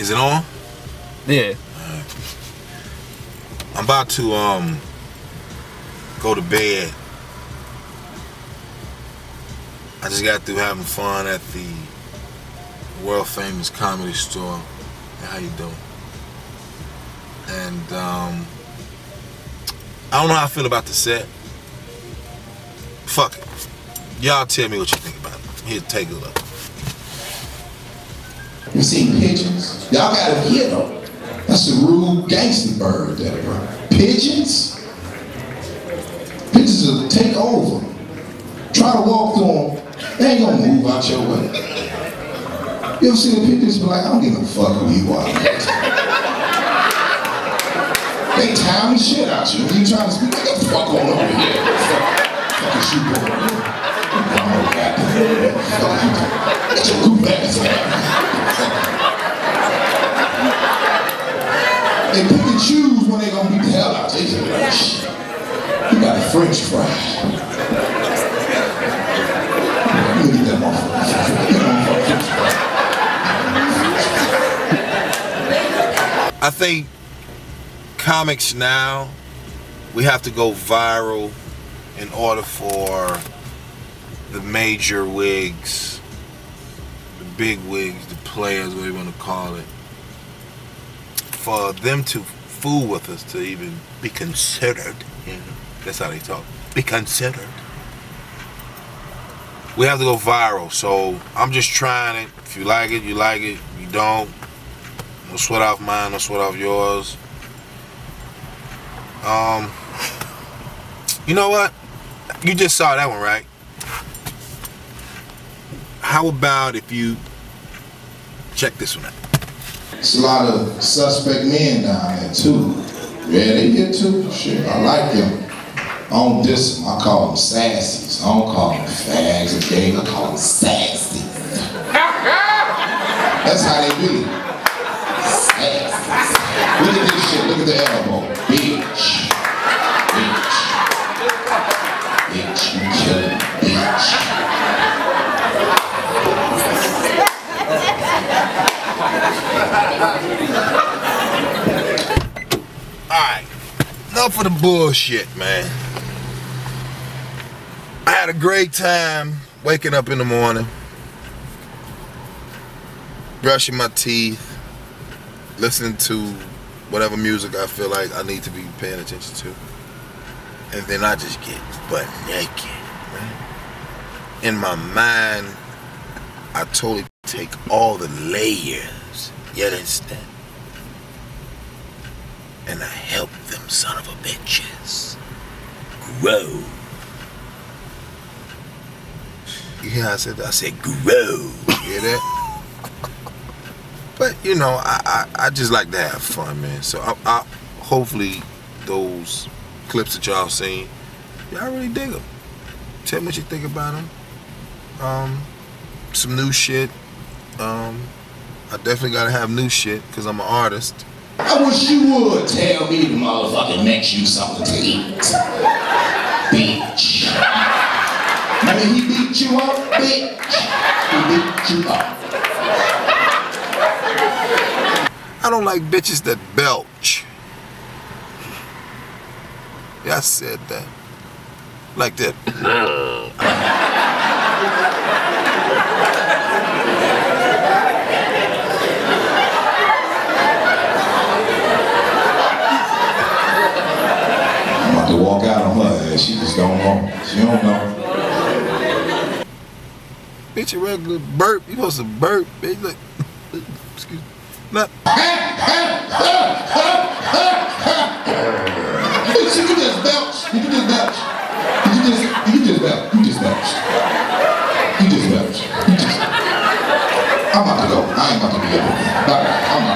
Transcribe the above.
Is it on? Yeah. I'm about to um go to bed. I just got through having fun at the world famous comedy store. How you doing? And um I don't know how I feel about the set. Fuck it. Y'all tell me what you think about it. Here, take a look. You seen pigeons? Y'all gotta here though. That's a rude gangster bird there, bro. Pigeons? Pigeons will take over. Try to walk through them. They ain't gonna move out your way. You ever see the pigeons be like, I don't give a fuck who you are. they time the shit out you. You trying to speak, get the fuck on over here. Fuck, fuck is you doing? Oh, goddamn. Fuck you. Get your French. I think comics now, we have to go viral in order for the major wigs, the big wigs, the players, whatever you want to call it, for them to fool with us to even be considered. You know, that's how they talk. Be considered. We have to go viral. So I'm just trying it. If you like it, you like it. If you don't, no sweat off mine, no sweat off yours. Um, you know what? You just saw that one, right? How about if you check this one out? It's a lot of suspect men down there too. Yeah, they get too. Shit, I like them. I don't diss them. I call them sassies. I don't call them fags or gays. I call them sassies. That's how they be. Sassies. Look at this shit. Look at the elbow. Bitch. Bitch. Bitch. You killing bitch. Alright. Enough of the bullshit, man. I had a great time waking up in the morning, brushing my teeth, listening to whatever music I feel like I need to be paying attention to. And then I just get butt naked, man. In my mind, I totally take all the layers. You understand? and I help them son of a bitches grow. Hear I said? I said grow. Hear that? But you know, I, I, I just like to have fun, man. So I, I hopefully those clips that y'all seen, y'all really dig them. Tell me what you think about them. Um, some new shit. Um, I definitely gotta have new shit because I'm an artist. I wish you would tell me the motherfucker makes you something to eat. Bitch. I mean, he beat you up, bitch. He beat you up. I don't like bitches that belch. Yeah, I said that. Like that. I'm about to walk out on her. She just don't know. She don't know. Bitch, a regular burp. You supposed to burp, bitch. Like, excuse me. Not, you can just belch. You can just belch. You can just, you can just belch. You just belch. You just belch. You just. I'm about to go. I ain't about to be able to. Bye. I'm